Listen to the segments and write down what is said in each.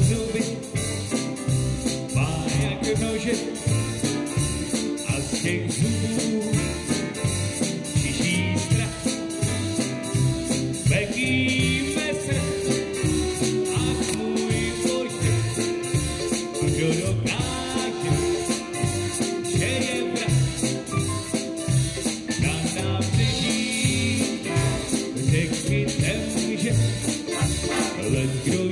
Zuby, má jak nože a z těch zubů čiší strach. Bekíme se a tvůj bože, a kdo dokáže, že je vrah. Na nábřeží řeky temže, let kdo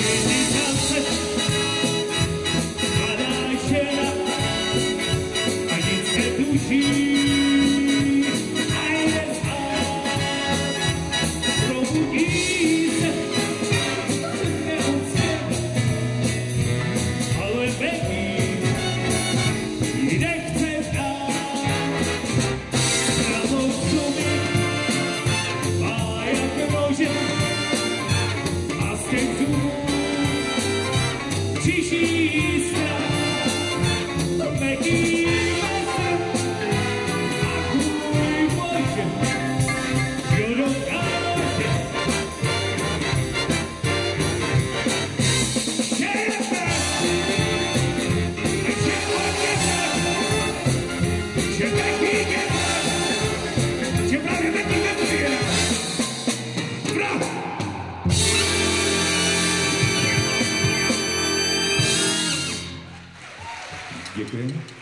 Když zase čiší strach. Děkujeme.